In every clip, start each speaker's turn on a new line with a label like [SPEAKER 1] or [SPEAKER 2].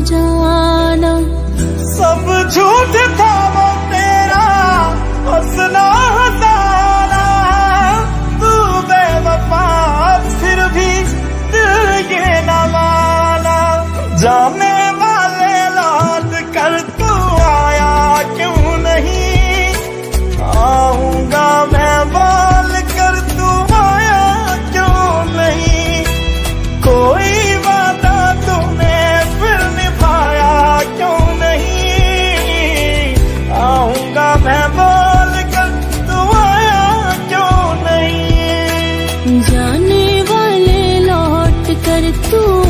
[SPEAKER 1] जाना। सब झूठ था। तू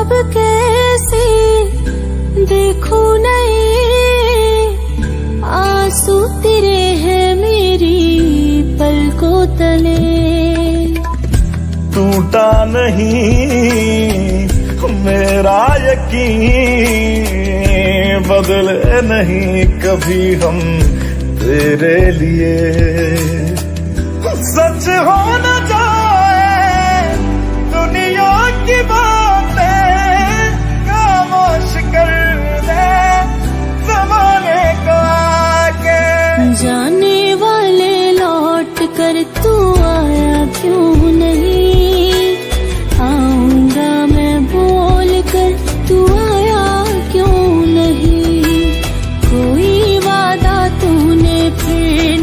[SPEAKER 1] अब कैसे देखो नहीं? आँसू तेरे हैं मेरी पलकों तले।
[SPEAKER 2] टूटा नहीं मेरा यकीन, बदले नहीं कभी हम तेरे लिए। सच होना न நினைச்சு